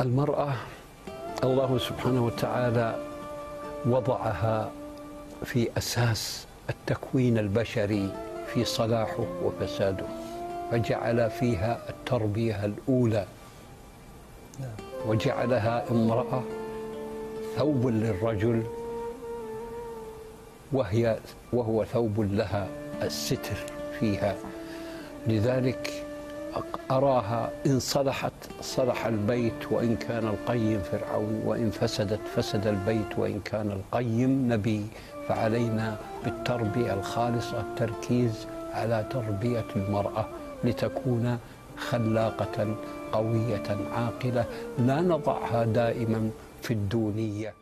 المرأة الله سبحانه وتعالى وضعها في أساس التكوين البشري في صلاحه وفساده فجعل فيها التربية الأولى. وجعلها امرأة ثوب للرجل وهي وهو ثوب لها الستر فيها. لذلك أراها إن صلحت صلح البيت وإن كان القيم فرعون وإن فسدت فسد البيت وإن كان القيم نبي. فعلينا بالتربية الخالصة التركيز على تربية المرأة لتكون خلاقة قوية عاقلة. لا نضعها دائما في الدونية.